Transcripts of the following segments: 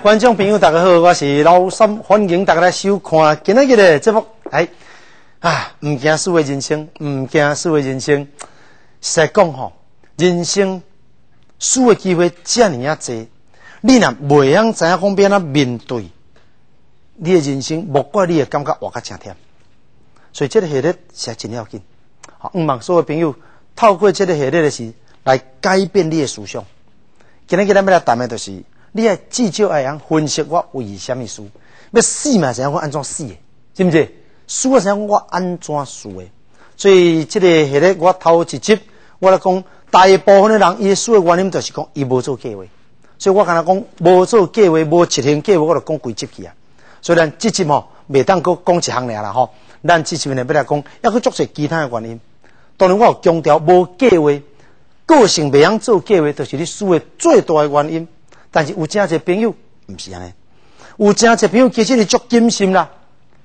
观众朋友，大家好，我是老三，欢迎大家来收看今日的节目。哎，啊，唔惊输的人生，唔惊输的人生。实讲吼，人生输的机会这尔啊多，你若未晓知影方便啊面对，你的人生莫怪你会感觉活较正甜。所以这个系列是真要紧。好，希望所有朋友透过这个系列的是来改变你的思想。今日给咱要来谈的，就是你要至少要样分析我为什么输，要死嘛，怎我安怎死的，是不是？输啊，怎我安怎输的？所以这个迄个我头一集我来讲，大部分的人伊输的原因就是讲伊无做计划。所以我刚才讲无做计划，无执行计划，我就讲规集去啊。所以咱这集吼，未当搁讲一项尔啦吼。咱这集呢要来讲，要去做些其他的原因。当然我有强调无计划，个性未晓做计划，就是你输的最大的原因。但是有真侪朋友毋是安尼，有真侪朋友其实是足谨慎啦。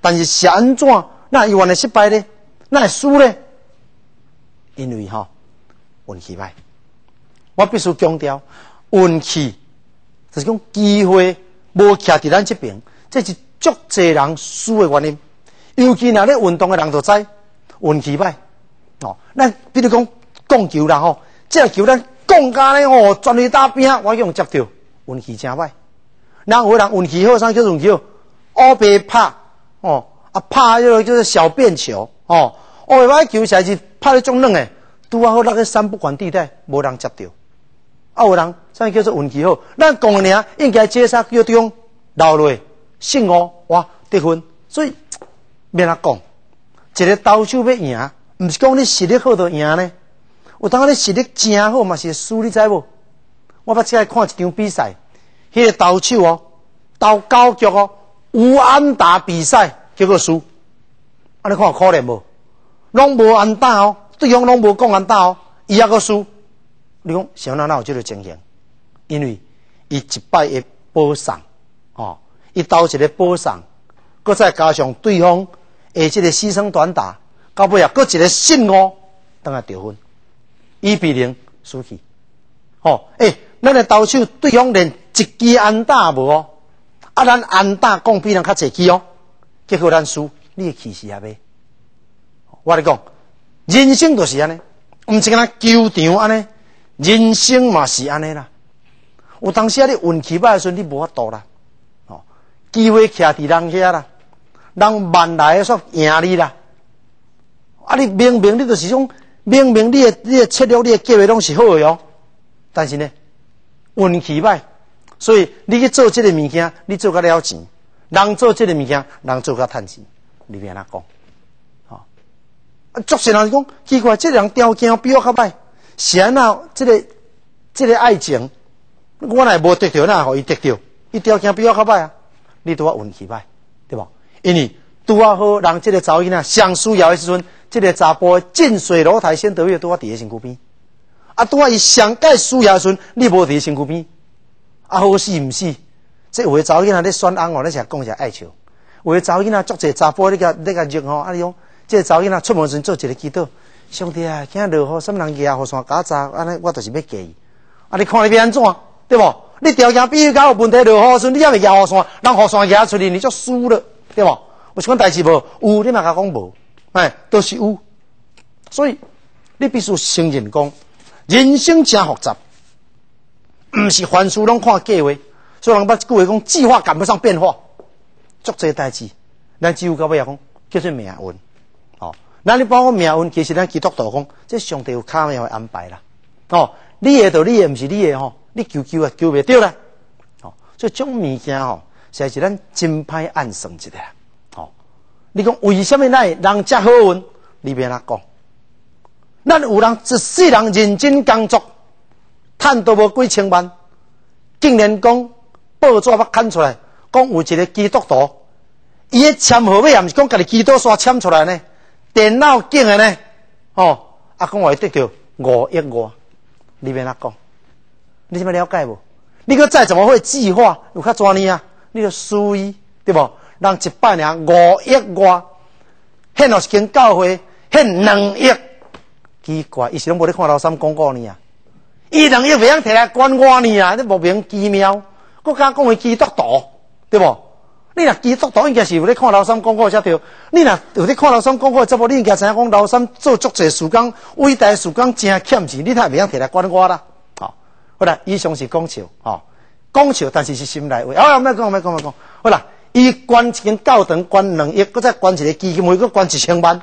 但是是安怎？那伊原来失败咧，那会输咧？因为吼运气歹。我必须强调，运气就是讲机会无徛伫咱这边，这是足侪人输的原因。尤其那咧运动的人就知运气歹。哦，咱比如讲讲球啦吼，即个球咱讲家咧吼，专门打边，我用接到运气真歹。那有人运气好，啥叫运气好？乌白拍哦，啊拍迄个就是小便球哦，乌白球实是拍得中软诶，拄啊好那个三不管地带无人接到。啊有人啥叫做运气好？咱讲诶名应该接杀叫中留落信哦，哇得分，所以免啊讲，一个投手要赢。毋是讲你实力好就赢呢？有当你实力真好嘛是输，你知无？我捌只看一场比赛，迄个投手哦，投九局哦，有安打比赛结果输，啊你看可怜无？拢无安打哦，对方拢无讲安打哦，伊还阁输，你讲想哪哪有即个情形？因为伊一摆一补上哦，伊投一个补上，搁再加上对方诶即个牺牲短打。到尾啊，搁一个信号，等下得分，一比零输去。哦，诶，咱诶投手对方连一支安打无哦，啊，咱安打讲比人较济支哦，结果咱输，你会气死啊未？我咧讲，人生就是安尼，毋是干那球场安尼，人生嘛是安尼啦。有当时啊，你运气歹诶时阵，你无法度啦。哦，机会徛伫人遐啦，人万来说赢你啦。啊！你明明你就是种，明明你诶你诶策略、你诶计划拢是好的哦，但是呢，运气歹，所以你去做这个物件，你做个了钱；人做这个物件，人做个趁钱。你别哪讲？啊，作些人讲奇怪，这人条件比我较歹，是安那？这个这个爱情，我来无得到，那互伊得到？伊条件比我较歹啊，你拄我运气歹，对吧？因为拄啊好，人这个早囡仔上需要的时阵。这个查甫近水楼台先得月，拄啊伫诶身躯边，啊拄啊伊上届输时阵，你无伫身躯边，啊好死毋死？这有诶查某囡仔咧选翁哦，咧成讲一下爱笑；有诶查某囡仔足济查甫咧个咧个热吼，啊你讲，这个查某囡仔出门时做一个祈祷，兄弟啊，今日落雨，什么人举雨伞加扎，安尼我就是要嫁伊。啊你看你要安怎？对无？你条件比伊较有问题，落雨时你也未举雨伞，人雨伞举出去，你就输了，对无？有什款代志无？有你嘛甲讲无？哎，都是有，所以你必须承认讲，人生真复杂，毋是凡事拢看计划。所以人捌一句话讲，计划赶不上变化，足这代志，咱只有到尾也讲叫做命运。哦，那你帮我命运，其实咱基督徒讲，这上帝有巧妙安排啦。哦，你的就你的，毋是你的吼，你求求啊求袂着啦。哦，所以种物件吼，实在是咱真歹暗算一下。你讲为什么那人遮好运？你别哪讲？咱有人一世人认真工作，赚都无几千万，竟然讲报纸要刊出来，讲有一个基督徒，伊的签号码也毋是讲家己基督山签出来呢，电脑建的呢，哦，啊，讲会得到五亿外，你别哪讲？你什么了解无？你个再怎么会计划，有较专业啊？你个输伊对不？人一百年五亿外，现若是间教会，现两亿，奇怪，伊是拢无咧看老三广告呢啊！伊两亿袂晓摕来管我呢啊！你莫名其妙，国家讲的基督徒，对不？你若基督徒应该是有咧看老三讲过才对。你若有咧看老三讲过，这无你应该知影讲老三做足济事工，伟大事工真欠钱，你太袂晓摕来管我啦。好，好啦，以上是讲笑，哦，讲笑，但是是心内话。啊，莫讲，莫讲，莫讲。好啦，伊捐一间教堂，捐两亿，搁再捐一个基金会，搁捐一千万。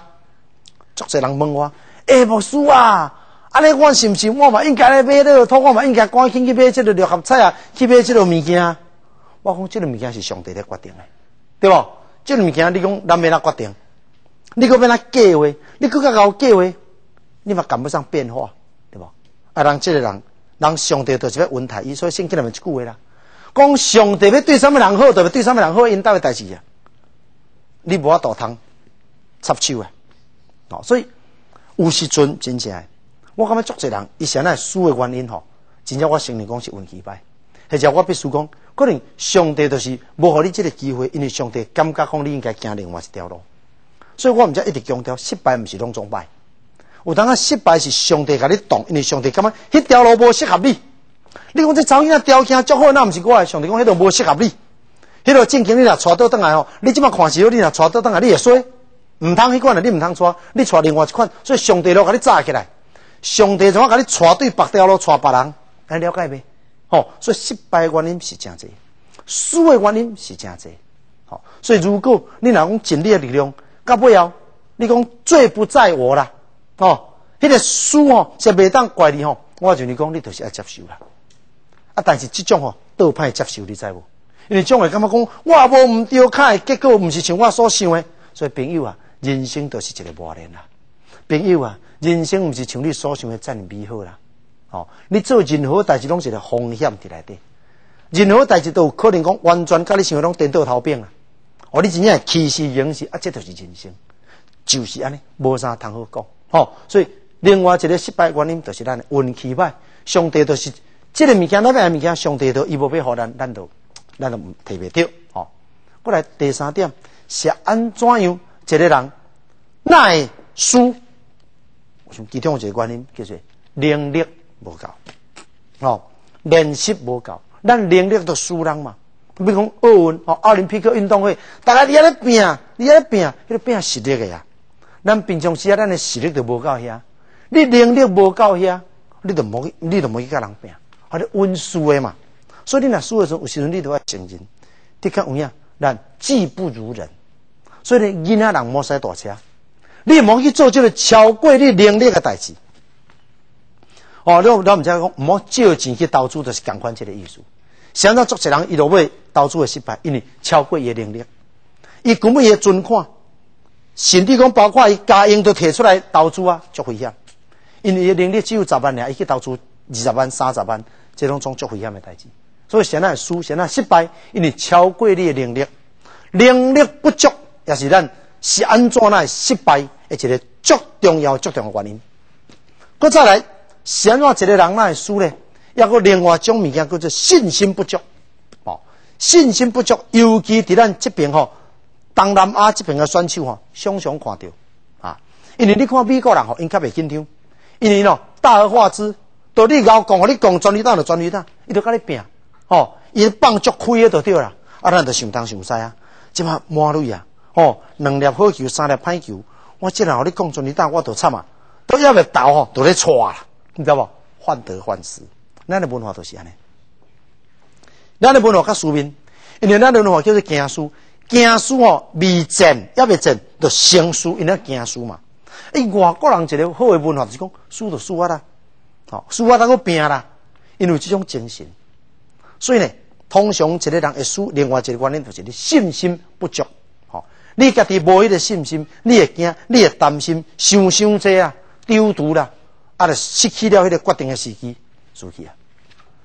足济人问我，哎，牧师啊，安尼我是毋是我嘛应该来买这个土，我嘛应该赶紧去买这个六合彩啊，去买这个物件。我讲这个物件是上帝咧决定的，对不？这个物件你讲咱免哪决定？你搁要哪计划？你搁较搞计划？你嘛赶不上变化，对不？啊，人这个人，人上帝就是要稳台，伊所以圣经里面一句话啦，讲上帝要对什么人好，就要对什么人好，因兜诶代志啊，你无法度通插手啊！哦，所以有时阵真正，我感觉足侪人伊现在输的原因吼，真正我承认讲是运气歹，或者我必须讲。可能上帝就是无互你这个机会，因为上帝感觉讲你应该行另外一条路，所以我毋则一直强调，失败毋是拢总败。有当啊，失败是上帝甲你动，因为上帝感觉迄条路无适合你。你讲这查囡仔条件足好，那毋是我。上帝讲迄条无适合你，迄条正经你若带倒转来吼，你即马看是好，你若带倒转来，你会衰。毋通迄款啊，你毋通带，你带另外一款。所以上帝都甲你炸起来，上帝怎啊甲你带对别条路，带别人，来了解未？哦，所以失败的原因是真济，输的原因是真济。好，所以如果你若讲尽力的力量，到尾后你讲罪不在我啦，哦，迄个输哦是袂当怪你吼，我就你讲你就是要接受啦。啊，但是即种吼倒歹接受，你知无？因为种会感觉讲我无毋对，看结果毋是像我所想的。所以朋友啊，人生都是一个磨练啦。朋友啊，人生毋是像你所想的这样美好啦。哦，你做任何代志拢是个风险伫内底，任何代志都有可能讲完全甲你想的拢颠倒头变啊！哦，你真正气势形势啊，这就是人生，就是安尼，无啥通好讲。哦，所以另外一个失败原因就是咱运气歹，上帝就是这个物件，那边物件，上帝都伊无要互咱，咱都咱都提袂着。哦，过来第三点是安怎样一个人耐输？像其中有一个原因叫做能力。无够，哦，练习无够，咱能力都输人嘛。比如讲奥运哦，奥林匹克运动会，大家你喺咧拼，你喺咧拼，迄个拼实力个呀。咱平常时啊，咱的实力都无够遐，你能力无够遐，你都无，你都无去甲人拼，或者运输的嘛。所以你若输的时候，有时阵你都要承认，的确有影，咱技不如人。所以呢，囡仔人莫使大车，你莫去做这个超过你能力的代志。哦，你我唔知讲，唔好借钱去投资，就是共款即个意思。现在做一人，伊都会投资会失败，因为超过伊能力，伊根本伊存款，甚至讲包括伊家用都摕出来投资啊，足危险。因为伊能力只有十万尔，伊去投资二十万、三十万，这种种足危险的代志。所以现在输，现在失败，因为超过你的能力，能力不足，也是咱是安怎来失败的一个足重要、足重要原因。搁再来是。安怎一个人来输呢？抑个另外一种物件叫做信心不足。哦，信心不足，尤其伫咱这边吼，东南亚这边的选手吼，常常看到啊。因为你看美国人吼，因较袂紧张，因为喏，大而化之，到你咬讲，你讲专利打就专利打，伊就甲你拼，吼，伊放足开的就对啦。啊，咱就想东想西啊，即马满累啊，哦，两粒好球，三粒歹球，我即然互你讲专利打，我都惨啊，都要袂倒吼，都咧错啦。你知道不？患得患失，咱的文化都是安尼。咱的文化较书面，因为咱的文化叫做惊书，惊书吼未战要未战，就生书，因为惊书嘛。哎，外国人一个好的文化就是讲输就输啊啦，好输啊，当个拼啦，因为这种精神。所以呢，通常一个人会输，另外一个原因就是你信心不足。好，你家己无迄个信心，你会惊，你会担心，想想这啊，丢毒啦。啊！就失去了迄个决定的时机，输去啊！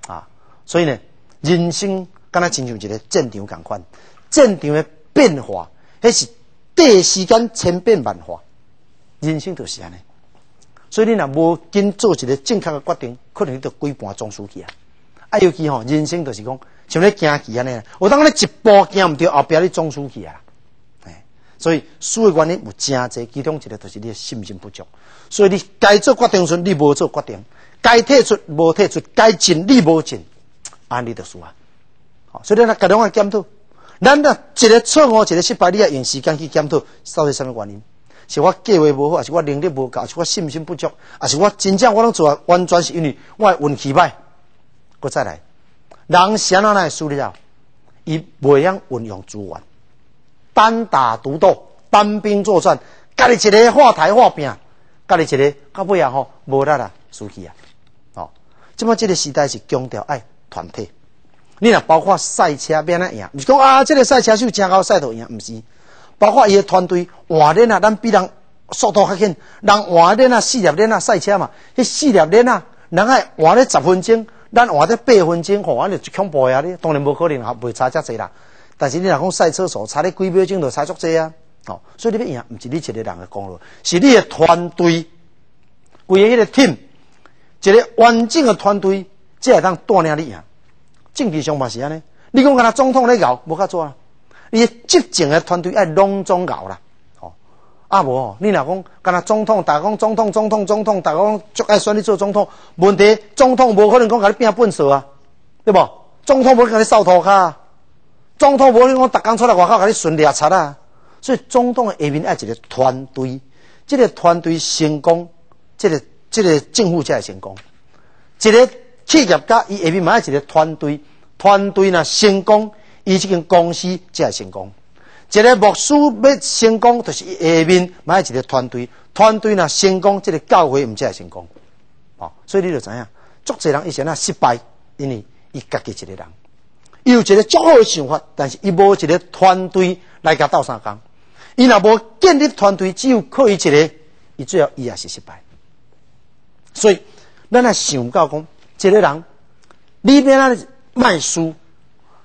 啊，所以呢，人生敢若亲像一个战场共款，战场的变化，迄是短时间千变万化，人生就是安尼。所以你若无紧做一个正确的决定，可能你就规盘总输去啊！啊，尤其吼，人生就是讲像咧行棋安尼，有当你一步行毋对，后壁你总输去啊！所以输的原因有真济，其中一个就是你的信心不足。所以你该做决定时，你无做决定；该退出无退出；该进你无进，安尼就输啊！所以咱家拢要检讨。咱若一个错误，一个失败，你要用时间去检讨，到底什么原因？是我计划无好，还是我能力无够，还是我信心不足，还是我真正我拢做完全是因为我运气歹。搁再来，人先安来输了，伊袂晓运用资源，单打独斗，单兵作战，家己一个画台画饼，家己一个到尾啊吼无力啊，输去啊！哦，即么这个时代是强调爱团体。你若包括赛车变哪赢，毋是讲啊，这个赛车手真高赛道赢，毋是。包括伊个团队换练啊，咱比人速度较紧，人换练啊，四粒练啊，赛车嘛，迄四粒练啊，人爱换咧十分钟，咱换咧八分钟，吼，安尼就恐怖呀！你当然无可能啊，袂差遮济啦。但是你若讲赛车手差咧几秒钟就差足济啊，哦，所以你要赢，毋是你一个人的功劳，是你的团队，规个迄个 team，一个完整的团队，才会当带领你赢。政治上嘛是安尼，你讲敢若总统咧搞，无法做啊。你执政的团队爱拢总搞啦，哦，啊无哦，你若讲敢若总统，大家讲总统，总统，总统，大家讲足爱选你做总统，问题总统无可能讲甲你变笨手啊，对无？总统无甲你扫涂骹，总统无可能讲逐工出来外口甲你顺掠贼啊。所以总统的下面爱一个团队，这个团队成功，这个这个政府才会成功。一个企业家伊下面嘛爱一个团队，团队若成功。伊这间公司才会成功。一个牧师要成功，就是下面买一个团队，团队若成功，这个教会毋才会成功。哦，所以你就知影，足侪人以前啊失败，因为伊家己一个人，伊有一个足好的想法，但是伊无一个团队来甲斗相共。伊若无建立团队，只有靠伊一个，伊最后伊也是失败。所以，咱若想到讲，一个人，你边啊卖书。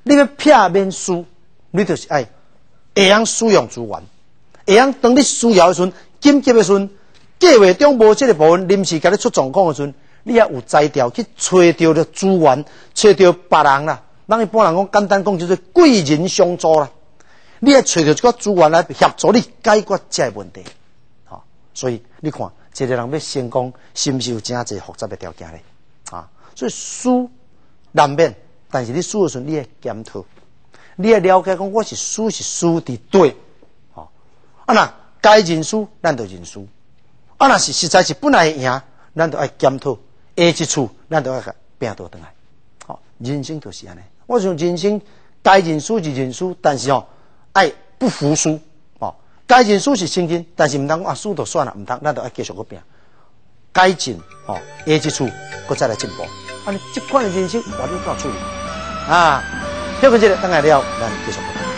你要片面输，你就是爱会晓使用资源，会晓当你需要的时阵，紧急的时阵，计划中无这个部分临时甲你出状况的时阵，你也有才调去找到的资源，找到别人啦。咱一般人讲简单讲就是贵人相助啦。你要找到一个资源来协助你解决这个问题，啊，所以你看，一个人要成功，是毋是有真侪复杂的条件咧？啊，所以输难免。但是你输的时候，你要检讨，你要了解讲我是输是输的对，哦，啊那该认输，咱就认输，啊那是实在是本来赢，咱就爱检讨，下一处咱就爱拼倒转来，好，人生就是安尼。我想人生该认输就认输，但是哦，爱不服输，哦，该认输是正经，但是唔当啊输就算了，唔当，咱就爱继续去拼，改进，哦，下一次，搁再来进步，啊，你这款的人生，我你到处理。啊，休息一下，等下了，咱继续。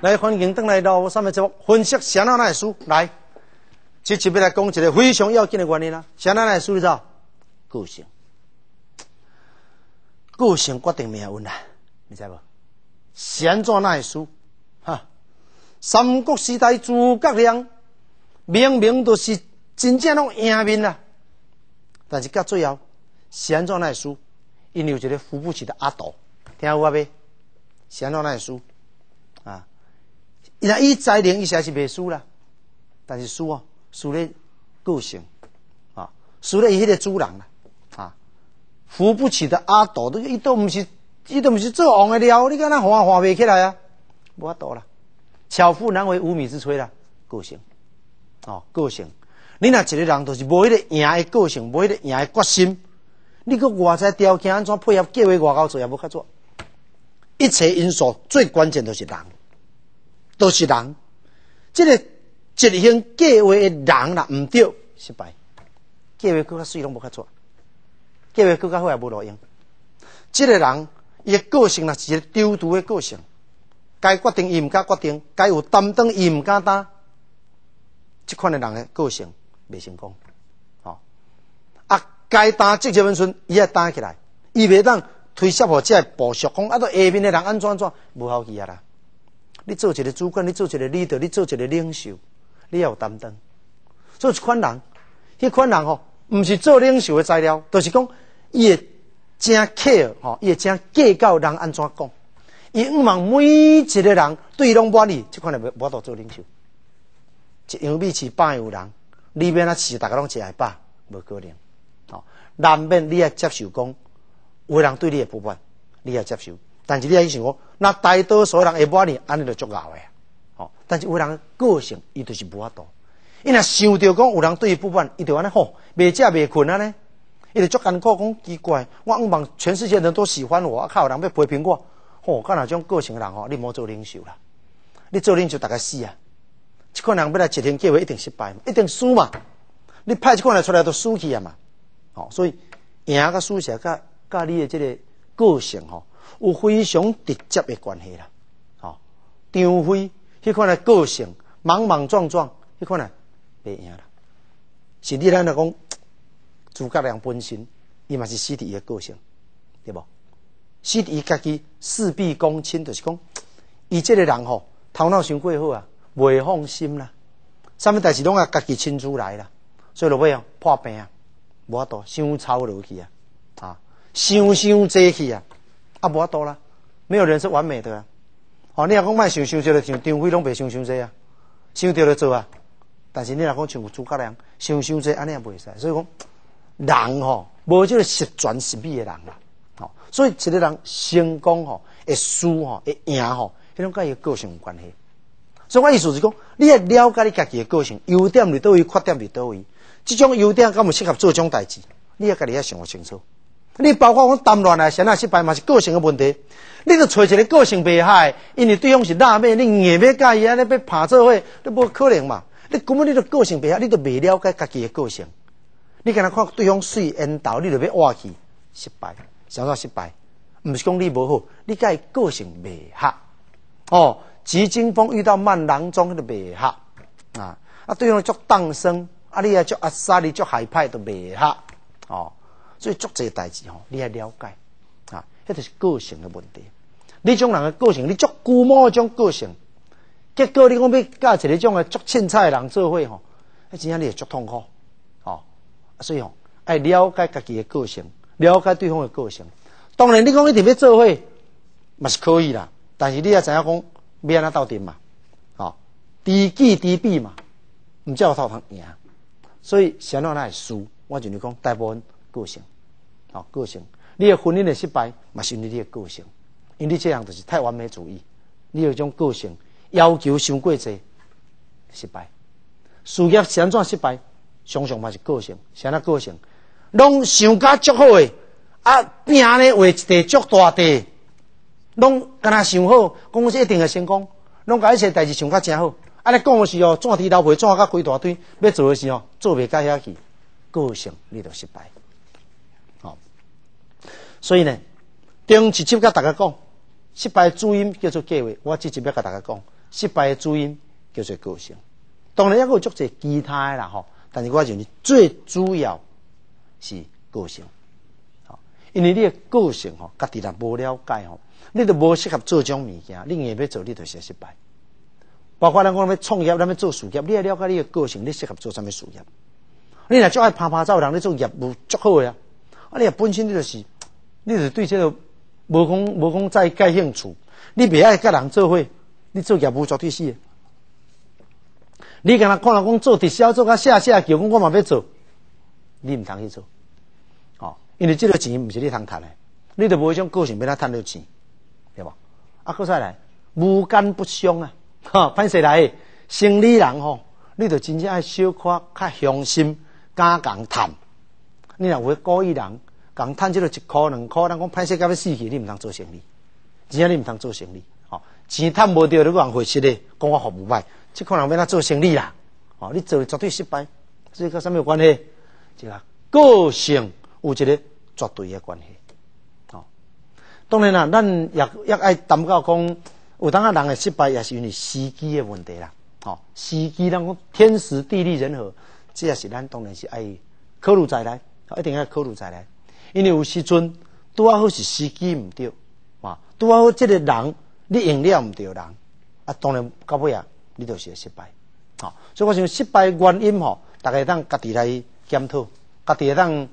来，欢迎登来到上面节目分析相当的书来。这这边来讲一个非常要紧的原因啦，谁来来梳理着？个性，个性决定命运啦，你知无？先做那输？哈，三国时代诸葛亮明明都是真正拢赢面啦，但是到最后先做那输？因为有一个扶不起的阿斗，听有未？先做那输？啊，伊那伊才能一下是袂输啦，但是输哦。输咧个性啊，输咧伊迄个主人啦啊，扶不起的阿斗，都伊都毋是，伊都毋是做王的料，你敢若换换袂起来啊？无法度啦，巧妇难为无米之炊啦，个性哦，个性。你若一个人都是无迄个赢的个性，无迄个赢的决心，你个外在条件安怎配合计划外交做也无法做。一切因素最关键都是人，都是人，这个。执行计划的人啦，毋对，失败。计划更较水拢无较错，计划更较好也无路用。这个人伊个性啦是一个丢毒的个性，该决定伊毋敢决定，该有担当伊毋敢担。这款的人的个性未成功，哦。啊，该担职责文顺，伊也担起来，伊袂当推卸互这部属，讲啊，到下面的人安怎安怎，无好去啊啦。你做一个主管，你做一个 leader，你做一个领袖。你要有担当，做一款人，迄款人吼，毋是做领袖的材料，就是讲伊会真 care 吼，伊会真计较人安怎讲。伊毋望每一个人对拢满意，即款来无法度做领袖。一样米饲百有人，里面啊饲大家拢食会饱，无可能。吼，难免你也接受讲，有人对你不满，你也接受。但是你也想讲，那大多数人会满意，安尼就足够诶。吼，但是有人个性，伊就是无法度。伊若想着讲有人对伊不满，伊就安尼吼，未食未困安尼，伊就足艰苦讲奇怪。我毋望全世界人都喜欢我，靠人要批评我。吼，看那种个性人吼，你莫做领袖啦。你做领袖大概死啊！即款人要来一天计划一定失败，一定输嘛。你派即款人出来都输去啊嘛。吼，所以赢甲输是甲甲你的即个个性吼，有非常直接的关系啦。吼，张飞迄款的个性莽莽撞撞，迄款啊。袂赢啦，是你咱来讲，诸葛亮本身，伊嘛是死伫伊个个性，对无？死伫伊家己事必躬亲，就是讲，伊即个人吼，头脑伤过好啊，袂放心啦，啥物代志拢啊家己亲自来啦，所以落尾啊破病啊，无法度伤操落去啊，啊，伤伤济去啊，啊无法度啦，没有人是完美的啊，哦，你若讲卖想伤济，就像张飞拢袂想伤济啊，想着就做啊。但是你若讲像诸葛亮，想想这安尼也袂使，所以讲人吼，无即个十全十美的人啦，吼，所以一个人成功吼，会输吼，会赢吼，迄种甲伊个性有关系。所以我意思是讲，你要了解你家己的个性，优点伫倒位，缺点伫倒位，即种优点敢有适合做种代志，你要家己要想清楚。你包括讲谈恋爱，先啊失败嘛是个性的问题，你著找一个个性袂歹，因为对方是辣妹，你硬要甲伊安尼要拍做伙，你无可能嘛。你根本你著个性不好，你都未了解家己的个性。你敢若看对方水缘投，你就要挖去失败，想到失败，毋是讲你无好，你甲伊个性未合。哦，急惊风遇到慢郎中，都未合啊！啊，对方做荡生，啊，你也做阿萨利做海派都未合哦。所以做这代志吼，你要了解啊，迄就是个性的问题。你种人的个性，你做古某种个性。结果你讲要教一个种诶足凊彩诶人做伙吼，迄真正你会足痛苦，吼，所以吼爱了解家己诶个性，了解对方诶个性。当然你讲一定要做伙，嘛是可以啦。但是你也知影讲要安怎斗阵嘛，吼，知己知彼嘛，毋才有透通赢。所以谁人会输，我就你讲大部分个性，吼个性。你诶婚姻诶失败，嘛是因为你诶个性，因为你这样就是太完美主义，你有种个性。要求伤过济，失败。事业安怎失败？常常嘛是个性，啥那个性？拢想甲足好诶，啊，拼咧画一地足大地，拢敢若想好，公司一定会成功。拢甲一切代志想甲真好，啊，你讲诶是哦，怎提老皮，怎甲规大堆，要做诶时候做袂甲遐去，个性你就失败。所以呢，顶一集甲大家讲，失败的主因叫做计划。我直接要甲大家讲。失败的主因叫做个性，当然也有足侪其他啦吼，但是我认为最主要是个性，吼，因为你的个性吼，家己若无了解吼，你都无适合做种物件，你硬要做，你就是失败。包括咱讲要创业，咱要做事业，你要了解你的个性，你适合做啥物事业？你若足爱拍拍走人，你做业务足好呀，啊，你本身你就是，你是对这个无讲无讲再介兴趣，你袂爱甲人做伙。你做业务绝对死，你敢若看人讲做直销做甲下下叫讲我嘛要做，你毋通去做，哦，因为这个钱毋是你通赚的，你都无迄种个性要他赚到钱，对无？啊，搁再来，无奸不商啊，哈，歹势来，生理人吼，你著真正爱小可较雄心，敢讲赚。你若有故意人，讲赚即个一箍两箍，人讲歹势甲要死去，你毋通做生意，真正你毋通做生意。钱赚无到，你讲回失咧，讲我服务歹，即可能要他做生意啦。哦，你做绝对失败，这跟啥物有关系？这个个性有一个绝对的关系。哦，当然啦，咱也也爱谈到讲，有当啊人的失败也是因为时机的问题啦。哦，时机咱讲天时地利人和，这也是咱当然是爱考虑在内，一定要考虑在内。因为有时阵拄啊好是时机毋对，啊，拄啊好这个人。你用了毋对人，啊，当然到尾啊，你就是会失败。好，所以我想失败原因吼，大家当家己来检讨，家己会当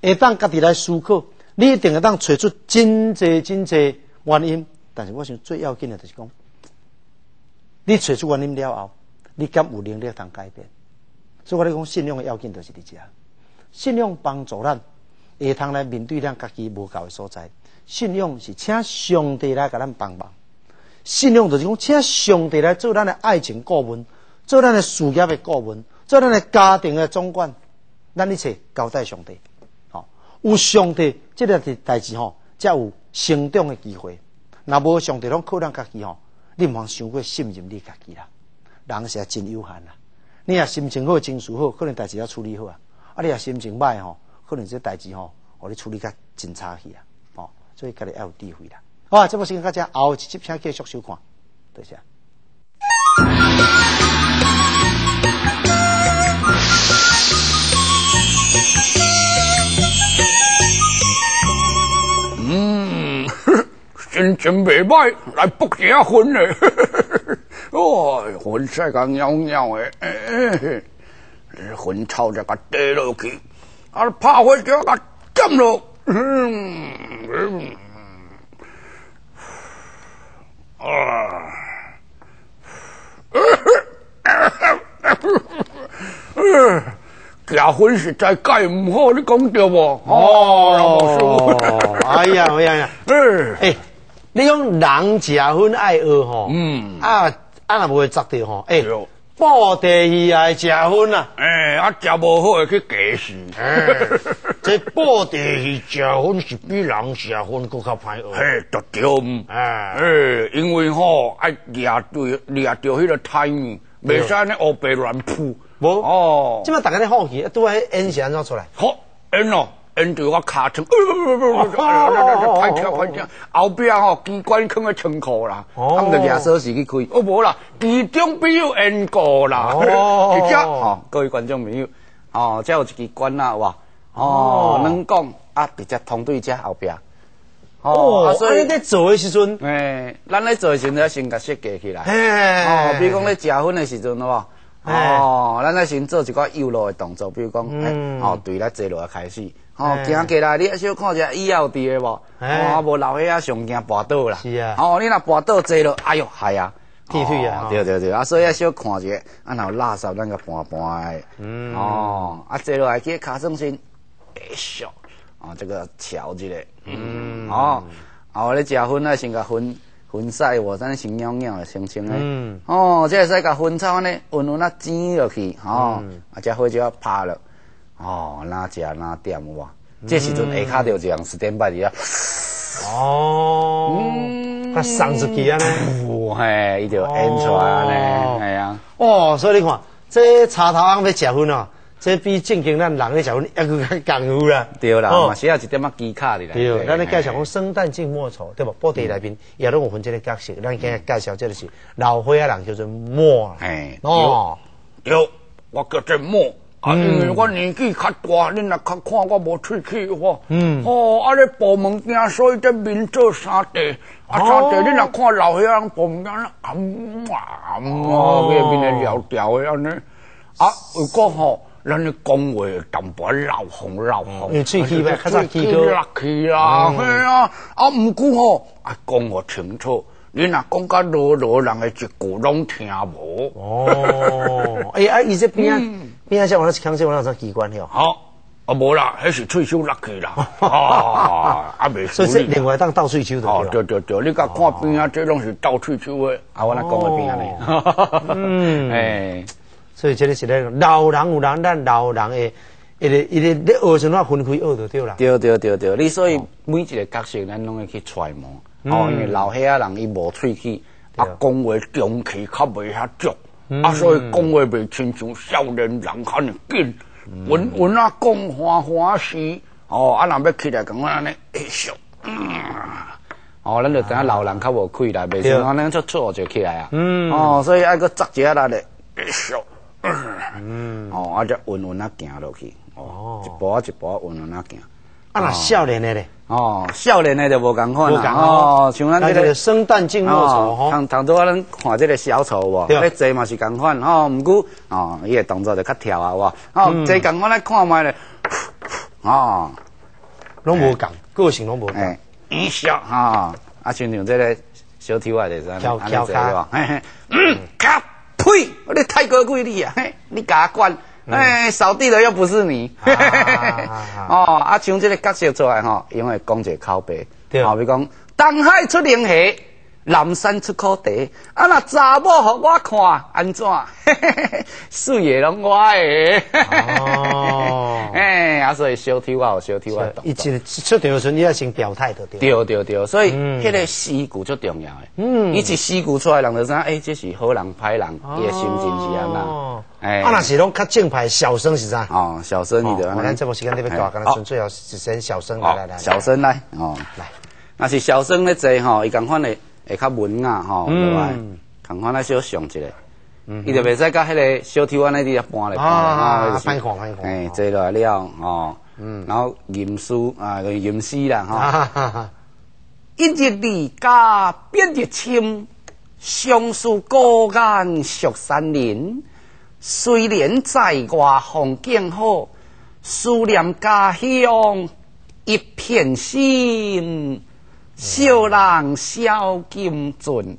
会当家己来思考，你一定会当找出真济真济原因。但是我想最要紧的就是讲，你找出原因了后，你敢有能力通改变？所以我咧讲，信用的要紧就是伫遮。信用帮助咱，会通来面对咱家己无够的所在。信仰是请上帝来甲咱帮忙。信仰就是讲，请上帝来做咱的爱情顾问，做咱的事业的顾问，做咱的家庭的总管。咱一切交代上帝。吼，有上帝，这个代志吼，才有成长的机会。若无上帝拢靠咱家己吼，你毋通想过信任你家己啦。人是真有限啦。你若心情好、情绪好，可能代志要处理好啊。啊，你若心情歹吼，可能这代志吼，互你处理较真差去啊。哦，所以家己要有智慧啦。好啊，这部先到这，后一集请继续收看，多谢。心情未歹，来卜结婚嘞！哦，婚晒个袅袅诶，婚草就个跌落去，啊，拍火就个降落。嗯嗯啊！结婚是在改唔好，你讲对不？哦，哎呀，哎呀呀，嗯，哎。你讲人结婚爱学吼，嗯，啊啊，那不会砸着吼，哎，报地去爱食薰啊，哎，啊，食无好会去假死，这报地去结婚是比人食薰更较歹学，嘿，对对，哎，哎，因为吼爱掠对掠着迄个 timing，袂使安尼乌白乱扑，无？哦，即摆大家咧好奇，拄喺演是安怎出来？好演哦。因着我卡床，快跳快跳，后边吼机关放个仓库啦，他们就拿锁匙去开。哦，无啦，其中必有因过啦。哦，只吼各位观众朋友，哦，这有一支管啊，哇，哦，能讲啊，直接通对这后边。哦，所以在做的时阵，诶，咱咧做的时阵要先甲设计起来。哦，比如讲咧结婚的时阵，哇，哦，咱咧先做一个诱导的动作，比如讲，哦，对咧坐落开始。哦，行过来，你小看一下以后伫诶无？哦，无老岁仔上惊跋倒啦。是啊。哦，你若跋倒坐落，哎哟，害啊，踢腿啊。对对对，啊，所以要小看一下，啊，若有垃圾咱个搬搬诶。嗯。哦，啊，坐落来去卡上先，哎咻，啊，这个桥一下。嗯。哦，啊，我咧食薰啊，先甲薰薰晒，我咱先袅袅诶，清清诶。嗯。哦，即个使甲薰草呢，温温啊煎落去，哦，啊，只火就要拍了。哦，哪食哪点哇？这时阵下卡就这样十点半的啊。哦，嗯，他上出去啊呢？嘿，伊就演出来呢，系啊。哦，所以你看，这茶头行要结婚哦，这比正经咱人咧结婚还佫较功夫啦。对啦，嘛需要一点仔技巧的啦。对，咱咧介绍讲生旦净末丑，对不？布袋内面也拢有分这个角色，咱今日介绍这个是老岁仔人叫做末。哎，哦，有，我叫做末。啊，因为我年纪较大，恁若较看我无喙齿吼。嗯。哦，啊咧部门件，所以这面做三地，啊三地恁若看老岁仔部门件，啊啊啊，个面咧聊调的安尼。啊，如果吼，咱咧讲话淡薄老红老红，喙齿呗，较早齿都落去啦，嘿啊，啊毋过吼，啊讲我清楚。你若讲甲老老人的一句拢听无。哦，哎啊，伊这边边下我那枪声我那啥机关了。好，啊无啦，迄是退休落去啦。啊，啊未。所以是另外当倒退休的。哦，对对对，你甲看边啊，这拢是倒退休的。啊，我那讲个边啊呢。嗯，哎，所以这个是咧老人有人，咱老人诶，一个一个咧学什么分开学就对啦。对对对对，你所以每一个角色咱拢会去揣摩。哦，因为老岁仔人伊无喙齿，啊，讲话中气较袂遐足，啊，所以讲话袂亲像少年人遐尼紧，稳稳啊讲欢欢喜，哦，啊，若要起来讲我安尼会笑，哦，咱就知影老人较无气力，袂像安尼出错就起来啊，嗯。哦，所以爱个扎一下力会笑，嗯，哦，啊，则稳稳啊行落去，哦，一步啊一步啊稳稳啊行。啊，那少年的咧？哦，少年的就无共款啦。哦，像咱这个生旦净末丑吼，当当初我咱看这个小丑无，咧坐嘛是共款吼，毋过哦，伊个动作就较跳啊哇。哦，坐共款来看卖咧，哦，拢无共，个性拢无共。哎，嗯笑。哈，啊，亲像这个小跳啊，就是安尼跳安尼嘿嘿，嗯，卡呸，你太高贵你啊，嘿，你甲我管，哎，扫地的又不是你，哦，啊，像这个角色出来吼，因为讲一个口碑，对。好比讲东海出灵虾。南山出口茶，啊那查某互我看安怎？水的拢我诶。哦 哎，啊，所以小跳啊，有小跳啊，伊一个出场的时阵，你要先表态的对。对对对，所以嗯迄个诗句最重要诶。嗯，伊一诗句出来，人就知影，哎，这是好人歹人，伊诶心情是安哦那。哎，啊，若是拢较正派，小生是啥？哦，小生你的哦，咱这部时间特别大，刚才纯粹要只先小生来来来，小生来哦，来，若是小生咧坐吼，伊共款的会较文雅吼，嗯对吧？共款咧小上一个。伊就袂使甲迄个小跳安尼伫遐搬来啊搬来，歹看歹看哎，坐落来了吼，嗯，然后吟诗啊，吟诗啦吼。一日离家变日深，相思故眼宿山林。虽然在外风景好，思念家乡一片心。小人小金樽，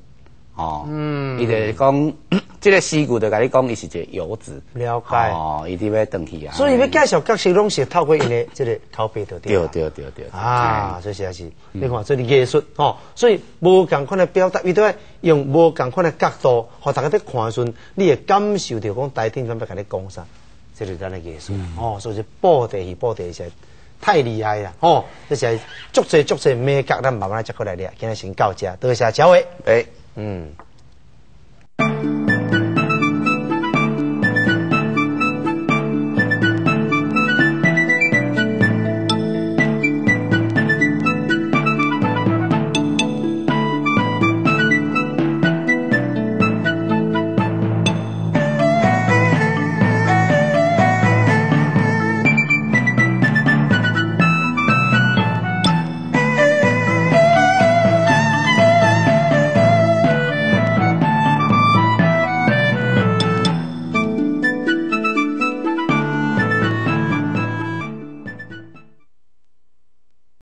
哦，嗯，伊就是讲，这个诗句就甲你讲，伊是一个游子，了解。哦，伊伫要转去啊。所以要介绍角色，拢是透过因的这个口碑就对对了。对对对，啊，这实在是，你看这是艺术哦，所以无共款的表达，伊都要用无共款的角度，互大家在看的时阵，你会感受到讲台顶准备甲你讲啥，这就是咱的艺术、哦。所以是布袋戏，布袋戏实在太厉害了！吼、哦，这些足侪足侪咩角，咱慢慢接过来了。今天先到这，多谢小伟。哎、嗯。